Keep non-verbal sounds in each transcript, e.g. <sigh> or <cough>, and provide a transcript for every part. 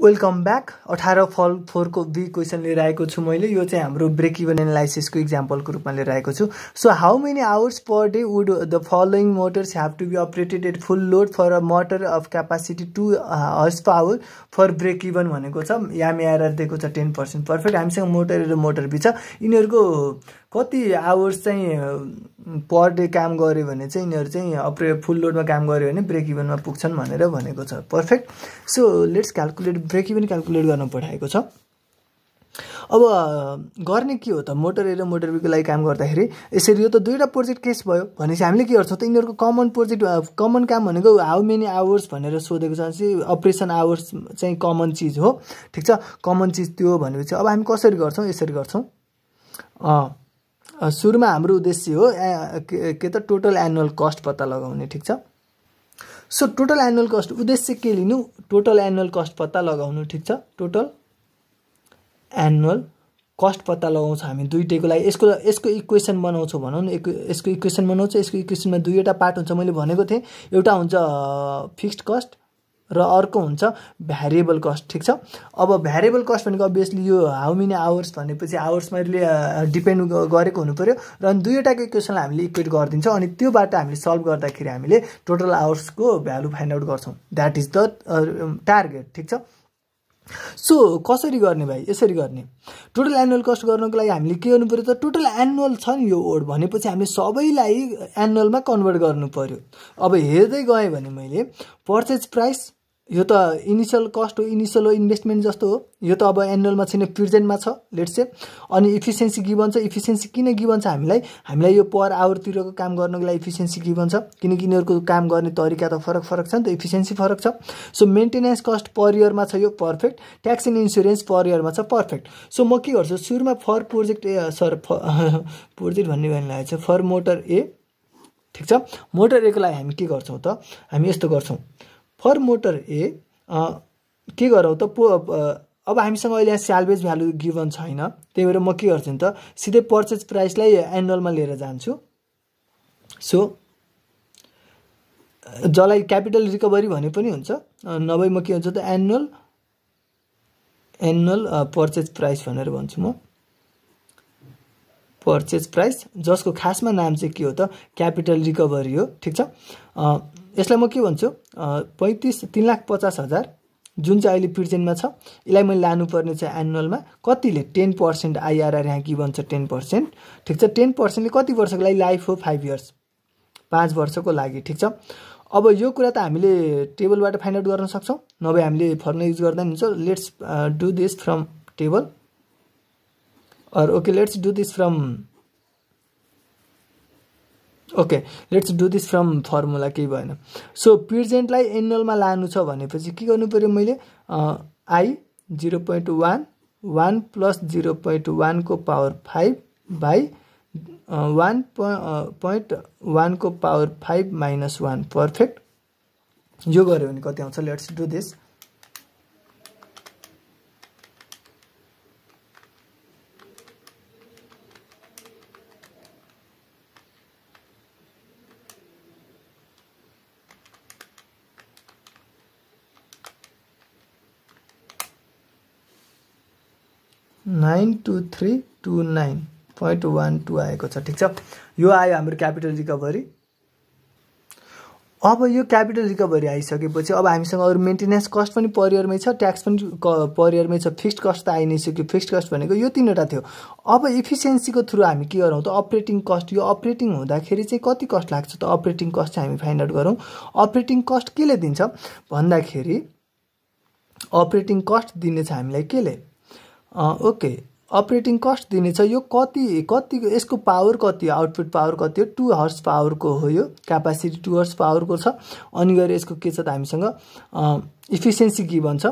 Welcome back अठार फल फोरको be question लिएर आएको छु मैले। यो चाहिँ हाम्रो ब्रेक इभन एनालाइसिसको इक्जाम्पलको रूपमा लिएर आएको छु। So how many hours per day would the following motors have to be operated at full load for a motor of capacity two horsepower for break even भनेको छ। यामएआरआर दिएको छ टेन पर्सेन्ट पर्फेक्ट हामीसँग मोटर र motor बिच यिनीहरूको कति आवर्स चाहिँ पर डे काम गऱ्यो भने चाहिँ यिनीहरू चाहिँ अपरे फुल लोडमा काम गऱ्यो भने ब्रेक इभनमा पुग्छन् भनेर भनेको छ। Perfect so let's calculate break even calculate गर्न पठाएको छ। अब गर्ने के हो त? मोटर ए र मोटर बीको लागि काम गर्दाखेरि यसरी यो त दुईवटा प्रोजेक्ट केस भयो। भनेपछि हामीले के गर्छौँ त? यिनीहरूको कमन प्रोजेक्ट कमन काम भनेको हाउ मेनी आवर्स भनेर सोधेको छ। चाहिँ अपरेसन आवर्स चाहिँ कमन चिज हो। ठिक छ? कमन चिज त्यो भनेपछि अब हामी कसरी गर्छौँ? यसरी गर्छौँ। सुरुमा हाम्रो उद्देश्य हो के त टोटल एनुअल कस्ट पत्ता लगाउने ठिक छ? सो टोटल एनुअल कस्ट उद्देश्य के लिनु? टोटल एनुअल कस्ट पत्ता लगाउनु ठिक छ? टोटल एनुअल कस्ट पत्ता लगाउँछ हामी दुइटैको लागि। यसको यसको इक्वेसन बनाउँछौँ भनौँ न यसको इक्वेसन बनाउँछ यसको इक्वेसनमा दुईवटा पार्ट हुन्छ। मैले भनेको थिएँ एउटा हुन्छ फिक्स्ड कस्ट र अर्को हुन्छ भ्यारिएबल कस्ट ठिक छ? अब भ्यारिएबल कस्ट भनेको अभियसली यो हाउ मेनी आवर्स भनेपछि आवर्समा डिपेन्ड गरेको हुनु पऱ्यो र अनि दुईवटाको इक्वेसनलाई हामीले इक्वेट गरिदिन्छौँ अनि त्योबाट हामीले सल्भ गर्दाखेरि हामीले टोटल आवर्सको भ्यालु फाइन्ड आउट गर्छौँ। द्याट इज द टार्गेट ठिक छ? सो कसरी गर्ने भाइ? यसरी गर्ने। टोटल एनुअल कस्ट गर्नको लागि हामीले के गर्नु पऱ्यो त? टोटल एनुअल छ नि यो ओड भनेपछि हामीले सबैलाई एनुअलमा कन्भर्ट गर्नु पऱ्यो अब हेर्दै गएँ भने मैले पर्चेज प्राइस यो त इनिसियल कस्ट हो इनिसियल हो इन्भेस्टमेन्ट जस्तो हो। यो त अब एनुअलमा छैन प्रिजेन्टमा छ लेट्स से अनि इफिसियन्सी गिभन छ इफिसियन्सी किन गिभन छ हामीलाई? हामीलाई यो पर आवरतिरको काम गर्नको लागि इफिसियन्सी गिभन छ किनकि यिनीहरूको काम गर्ने तरिका त फरक फरक छ नि त इफिसियन्सी फरक छ। सो मेन्टेनेन्स कस्ट पर इयरमा छ यो perfect tax and insurance per इयरमा छ पर्फेक्ट सो म के गर्छु? सुरुमा for project A sir project <laughs> भन्ने भन्ने चाहिँ फर मोटर ए। ठिक छ? मोटरएको लागि हामी के गर्छौँ त? हामी यस्तो गर्छौँ। फर मोटर ए के गरौँ त? पो अब हामीसँग अहिले यहाँ स्यालवेज भ्यालु गिभन छैन। त्यही भएर म के गर्छु नि त? सिधै पर्चेज प्राइसलाई एनुअलमा लिएर जान्छु। सो जसलाई क्यापिटल रिकभरी भने पनि हुन्छ। नभए म के हुन्छ त? एनुअल एनुअल पर्चेज प्राइस भनेर भन्छु म। पर्चेज प्राइस जसको खासमा नाम चाहिँ के हो त? क्यापिटल रिकभरी हो। ठिक छ? यसलाई म के भन्छु? पैँतिस तिन लाख पचास हजार जुन चाहिँ अहिले प्रिजेन्टमा छ यसलाई मैले लानुपर्ने चाहिँ एनुअलमा कतिले टेन पर्सेन्ट आइआरआर यहाँ के भन्छ टेन पर्सेन्ट। ठिक छ टेन पर्सेन्टले कति वर्षको लागि लाइफ हो? Five years. पाँच वर्षको लागि ठिक छ? अब यो कुरा त हामीले टेबलबाट फाइन्ड आउट गर्न सक्छौँ। नभए हामीले फर्मुला युज गर्दा पनि हुन्छ let's do this from table. Or okay let's do this from okay let's do this from formula केही भएन। सो प्रिजेन्टलाई एनुअलमा लानु छ भनेपछि के गर्नु पऱ्यो मैले? I zero point one one plus zero point वानको power five by one point वानको power five minus one perfect यो गऱ्यो भने कति आउँछ? Let's do this nine two three two nine point one two आएको छ ठिक छ? यो आयो हाम्रो क्यापिटल रिकभरी। अब यो क्यापिटल रिकभरी आइसकेपछि अब हामीसँग अरू मेन्टेनेन्स कस्ट पनि पर इयरमै छ ट्याक्स पनि पर इयरमै छ फिक्स्ड कस्ट त आइ नै सक्यो फिक्स्ड कस्ट भनेको यो तिनवटा थियो। अब इफिसियन्सीको थ्रु हामी के गरौँ त अपरेटिङ कस्ट यो अपरेटिङ हुँदाखेरि चाहिँ कति कस्ट लाग्छ त अपरेटिङ कस्ट चाहिँ हामी फाइन्ड आउट गरौँ। अपरेटिङ कस्ट केले दिन्छ? भन्दाखेरि अपरेटिङ कस्ट दिने छ हामीलाई केले? ओके अपरेटिङ कस्ट दिनेछ यो कति कति यसको पावर कति हो? आउटपुट पावर कति हो? टु हर्स पावरको हो यो। क्यापासिटी टु हर्स पावरको छ। अनि गएर यसको के छ त हामीसँग? इफिसियन्सी के भन्छ।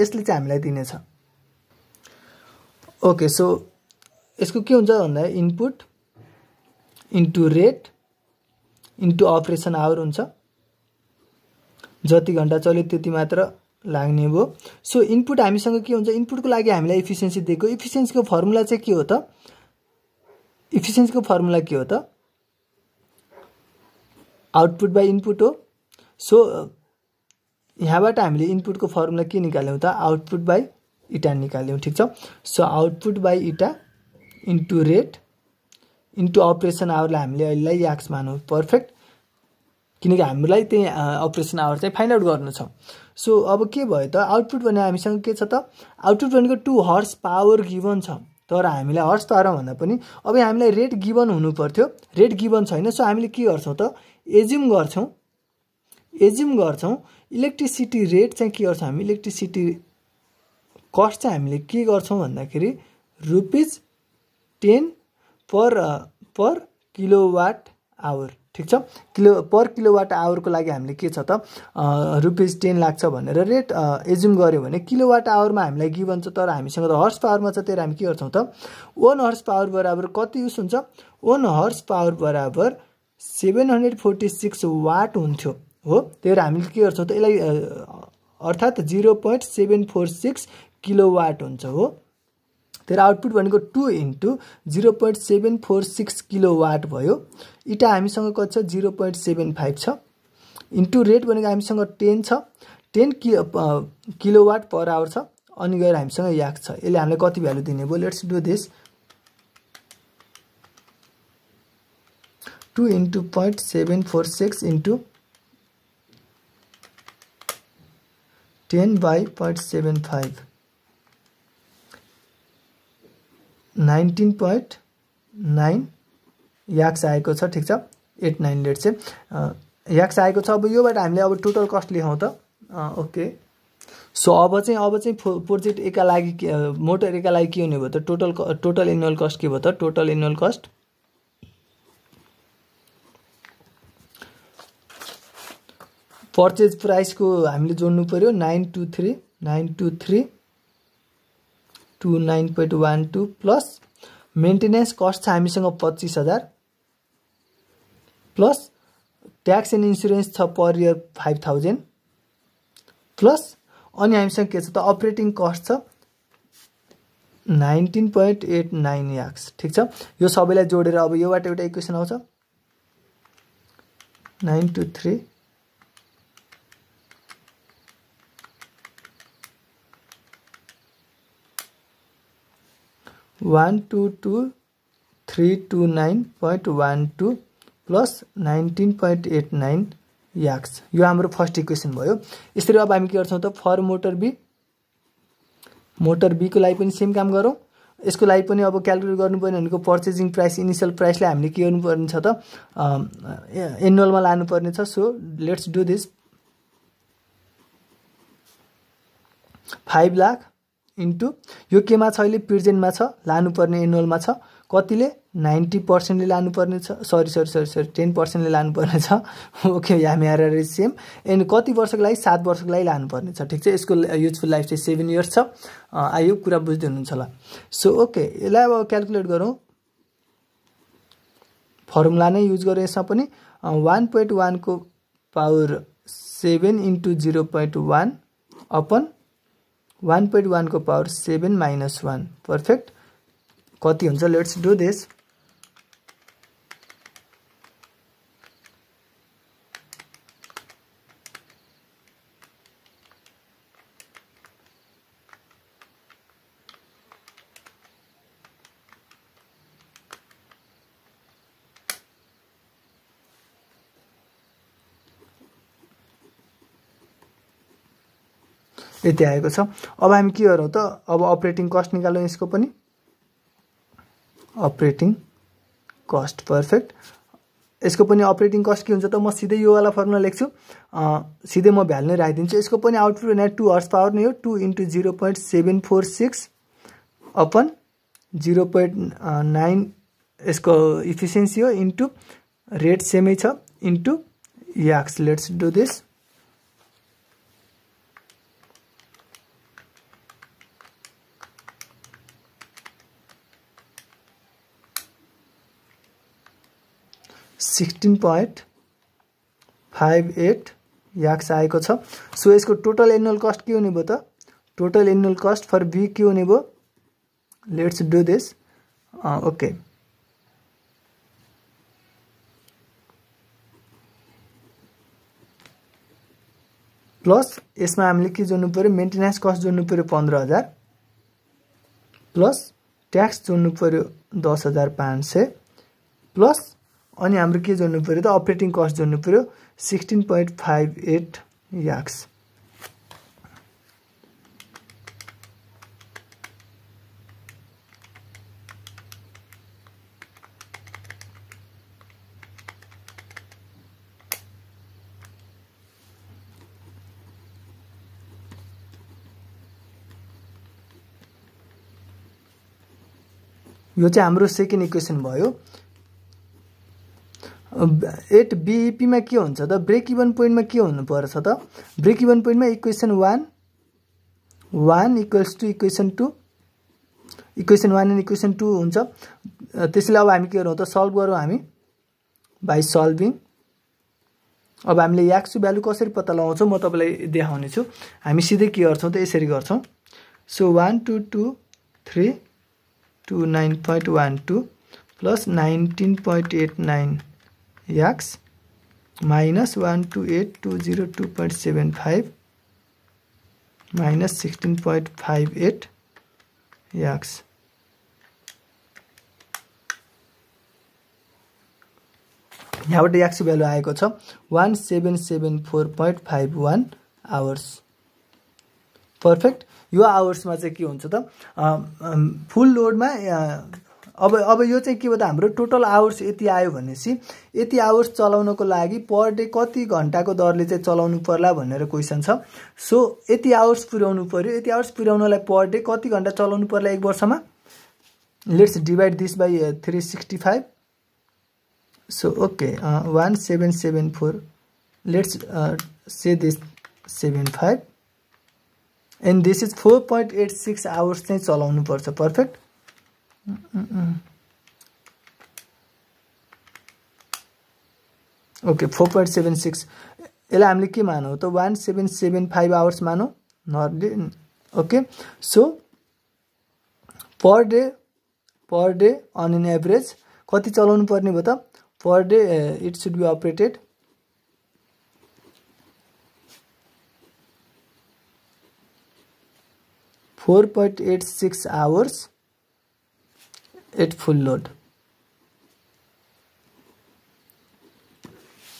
यसले चाहिँ हामीलाई दिनेछ ओके सो यसको के हुन्छ भन्दा input into rate into operation hour हुन्छ। जति घन्टा चल्यो त्यति मात्र लाग्ने भयो। सो इनपुट हामीसँग के हुन्छ? इनपुटको लागि हामीलाई इफिसियन्सी दिएको। इफिसियन्सीको फर्मुला चाहिँ के हो त? इफिसियन्सीको फर्मुला के हो त? आउटपुट बाई इनपुट हो। सो यहाँबाट हामीले इनपुटको फर्मुला के निकाल्यौँ त? आउटपुट बाई इटा निकाल्यौँ ठिक छ? So output by eta into rate into operation आवरलाई हामीले अहिलेलाई याक्स मानौँ। पर्फेक्ट किनकि हामीलाई त्यही अपरेसन आवर चाहिँ फाइन्ड आउट गर्नु छ। सो अब के भयो त आउटपुट भने हामीसँग के छ त? आउटपुट भनेको टु हर्स पावर गिभन छ। तर हामीलाई हर्स पावर भन्दा पनि अब हामीलाई रेट गिभन हुनु पर्थ्यो। रेट गिभन छैन सो हामीले के गर्छौँ त? एज्युम गर्छौँ। एज्युम गर्छौँ इलेक्ट्रिसिटी रेट चाहिँ के गर्छौँ हामी? इलेक्ट्रिसिटी कस्ट चाहिँ हामीले के गर्छौँ भन्दाखेरि rupees ten per per kilowatt hour ठिक छ? किलो पर किलोवाट आवरको लागि हामीले के छ त? रुपिज टेन लाग्छ भनेर रेट एज्युम गऱ्यो भने किलोवाट आवरमा हामीलाई गिभन छ तर हामीसँग त हर्स पावरमा छ त्यही हामी के गर्छौँ त? वान हर्स पावर बराबर कति युज हुन्छ? वान हर्स पावर बराबर seven hundred forty six watt हुन्थ्यो। हो? त्यही भएर हामीले के गर्छौँ त? यसलाई अर्थात् zero point seven four six kilowatt हुन्छ हो? तर आउटपुट भनेको two into zero point seven four six kilowatt भयो। इटा हामीसँग कति छ? जिरो पोइन्ट सेभेन फाइभ छ। इन्टु रेट भनेको हामीसँग टेन छ। टेन कि किलोवाट पर आवर छ। अनि गएर हामीसँग याक छ। यसले हामीलाई कति भ्यालु दिने भयो? Let's do this two into point seven four six into ten by point seven five nineteen point nine x आएको छ ठिक छ? एट नाइन लेट चाहिँ। याक्स आएको छ अब योबाट हामीले अब टोटल कस्ट लेखौँ त। ओके। सो अब चाहिँ अब चाहिँ प्रोजेक्ट एका लागि मोटर एका लागि के हुने भयो त? टोटल टोटल एनुअल कस्ट के भयो त? Total annual cost? पर्चेज प्राइसको हामीले जोड्नु पऱ्यो nine two three nine two three. Two nine point one two plus maintenance cost छ हामीसँग पच्चिस हजार प्लस ट्याक्स एन्ड इन्सुरेन्स छ per year five thousand plus अनि हामीसँग के छ त अपरेटिङ कस्ट छ nineteen point eight nine x ठिक छ? यो सबैलाई जोडेर अब योबाट एउटा इक्वेसन आउँछ। Nine two three one two two three two nine point one two plus nineteen point eight nine x. यो हाम्रो फर्स्ट इक्वेसन भयो। यसरी अब हामी के गर्छौँ त? फर मोटर बी मोटर बीको लागि पनि सेम काम गरौँ। यसको लागि पनि अब क्यालकुलेट गर्नुपर्ने भनेको पर्चेजिङ प्राइस इनिसियल प्राइसलाई हामीले के गर्नुपर्ने छ त? एनुअलमा लानुपर्ने छ। So let's do this five lakh into. यो केमा छ अहिले प्रेजेन्टमा छ लानुपर्ने एनुअलमा छ। कतिले? नाइन्टी पर्सेन्टले लानुपर्ने छ। Sorry sorry sorry sorry ten पर्सेन्टले लानुपर्ने छ। <laughs> ओके हामी आएर सेम। एन्ड कति वर्षको लागि? सात वर्षको लागि लानुपर्ने छ। ठिक छ यसको युजफुल लाइफ चाहिँ सेभेन इयर्स छ। आयो कुरा बुझ्दै हुनुहुन्छ होला। सो ओके यसलाई अब क्यालकुलेट गरौँ। फर्मुला नै युज गरेँ यसमा पनि। वान पोइन्ट वानको power seven into zero point one upon one one को power seven minus one perfect कति हुन्छ? लेट्स डु दिस यति आएको छ। अब हामी के गरौँ त? अब अपरेटिङ कस्ट निकालौँ यसको पनि। अपरेटिङ कस्ट पर्फेक्ट यसको पनि अपरेटिङ कस्ट के हुन्छ त? म सिधै योवाला फर्मुला लेख्छु। सिधै म भ्यालु नै राखिदिन्छु। यसको पनि आउटपुट भने टु हर्स पावर नै हो। Two into zero point seven four six upon zero point nine यसको इफिसियन्सी हो। इन्टु रेट सेमै छ। Into x let's do this sixteen point five eight x आएको छ। सो यसको टोटल एनुअल कस्ट के हुने भयो त? Total annual cost for B के हुने भयो? Let's do this okay plus यसमा हामीले के जोड्नु पऱ्यो मेन्टेनेन्स कस्ट जोड्नु पऱ्यो पन्ध्र हजार। प्लस ट्याक्स जोड्नु पऱ्यो दस हजार पाँच सय। प्लस अनि हाम्रो के जोड्नु पऱ्यो त अपरेटिङ कस्ट जोड्नु पऱ्यो sixteen point five eight x यो चाहिँ हाम्रो सेकेन्ड इक्वेसन भयो। एट बिइपीमा के हुन्छ त? ब्रेक इभन पोइन्टमा के हुनुपर्छ त? ब्रेक इभन पोइन्टमा equation one one equals to equation two equation one and equation two हुन्छ। त्यसैले अब हामी के गरौँ त? सल्भ गरौँ हामी बाई सल्भिङ अब हामीले याक्सु भ्यालु कसरी पत्ता लगाउँछौँ म तपाईँलाई देखाउने छु हामी सिधै के गर्छौँ त? यसरी गर्छौँ। So one two two three two nine point one two plus nineteen point eight nine x minus one two eight two zero two point seven five minus sixteen point five eight x यहाँबाट x value आएको छ one seven seven four point five one hours perfect यो आवर्समा चाहिँ के हुन्छ त? फुल लोडमा अब अब यो चाहिँ के भयो त हाम्रो टोटल आवर्स यति आयो भनेपछि यति आवर्स चलाउनको लागि पर डे कति घन्टाको दरले चाहिँ चलाउनु पर्ला भनेर क्वेसन छ। सो यति आवर्स पुर्याउनु पऱ्यो यति आवर्स पुर्याउनलाई पर डे कति घन्टा चलाउनु पर्ला एक वर्षमा? Let's divide this by three sixty five so okay one seven seven four let's say this seven five and this is four point eight six hours चाहिँ चलाउनुपर्छ perfect okay four point seven six यसलाई हामीले के मानौँ, त one seven seven five hours मानौँ नर्डे okay so per day per day on an average कति चलाउनु पर्ने भयो त per day it should be operated four point eight six hours at full load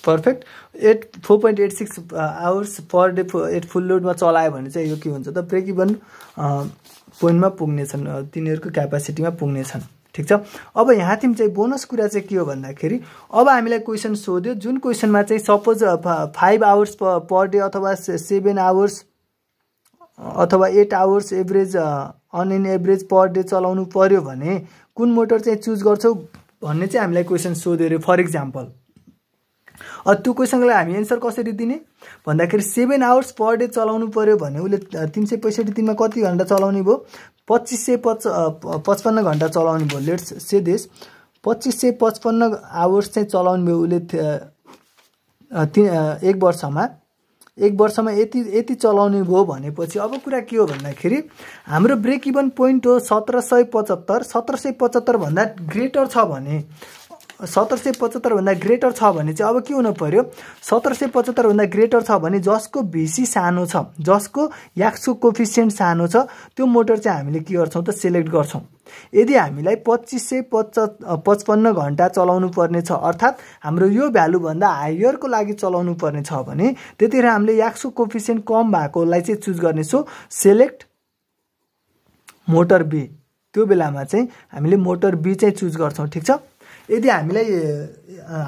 perfect at four point eight six hours per day at full लोडमा चलायो भने चाहिँ यो के हुन्छ त ब्रेक इभन पोइन्टमा पुग्नेछन् तिनीहरूको क्यापासिटीमा पुग्नेछन्। ठिक छ? अब यहाँ तिमी चाहिँ बोनस कुरा चाहिँ के हो भन्दाखेरि अब हामीलाई क्वेसन सोध्यो जुन क्वेसनमा चाहिँ suppose five hours per day अथवा सेभेन आवर्स अथवा eight hours average on in average per day चलाउनु पर्यो भने कुन मोटर चाहिँ चुज गर्छौ भन्ने चाहिँ हामीलाई क्वेसन सोध्यो अरे फर इक्जाम्पल त्यो क्वेसनको लागि हामी एन्सर कसरी दिने? भन्दाखेरि सेभेन आवर्स पर डे चलाउनु पर्यो भने उसले तिन सय पैँसठी दिनमा कति घन्टा चलाउने भयो? पच्चिस सय पच पचपन्न घन्टा चलाउने भयो। लेट्स से देश पच्चिस सय पचपन्न आवर्स चाहिँ चलाउने भयो उसले ति एक वर्षमा। एक वर्षमा यति यति चलाउने भयो भनेपछि अब कुरा के हो भन्दाखेरि हाम्रो ब्रेक इभन पोइन्ट हो सत्र सय पचहत्तर सत्र सय पचहत्तरभन्दा ग्रेटर छ भने सत्र सय पचहत्तरभन्दा ग्रेटर छ भने चाहिँ अब के हुनु पर्यो? सत्र सय पचहत्तरभन्दा ग्रेटर छ भने जसको भिसी सानो छ जसको याक्सको कोफिसियन्ट सानो छ त्यो मोटर चाहिँ हामीले के गर्छौँ त सेलेक्ट गर्छौँ। यदि हामीलाई पच्चिस सय पच पचपन्न घन्टा चलाउनु पर्ने छ अर्थात् हाम्रो यो भ्यालुभन्दा हायरको लागि चलाउनु पर्ने छ भने त्यतिखेर हामीले याक्सको कोफिसियन्ट कम भएकोलाई चाहिँ चुज गर्नेछौँ सेलेक्ट मोटर बी। त्यो बेलामा चाहिँ हामीले मोटर बी चाहिँ चुज गर्छौँ ठिक छ? यदि हामीलाई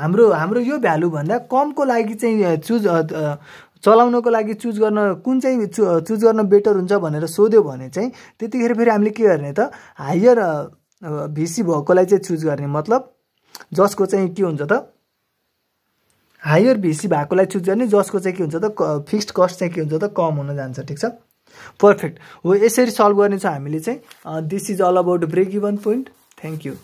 हाम्रो हाम्रो यो भ्यालुभन्दा कमको लागि चाहिँ चुज चलाउनको लागि चुज गर्न कुन चाहिँ चुज गर्न बेटर हुन्छ भनेर सोध्यो भने चाहिँ त्यतिखेर फेरि हामीले के गर्ने त हायर भिसी भएकोलाई चाहिँ चुज गर्ने मतलब जसको चाहिँ के हुन्छ त हायर भिसी भएकोलाई चुज गर्ने जसको चाहिँ के हुन्छ त फिक्स्ड कस्ट चाहिँ के हुन्छ त कम हुन जान्छ ठिक छ? पर्फेक्ट हो यसरी सल्भ गर्ने छ हामीले चाहिँ this is all about break even point thank you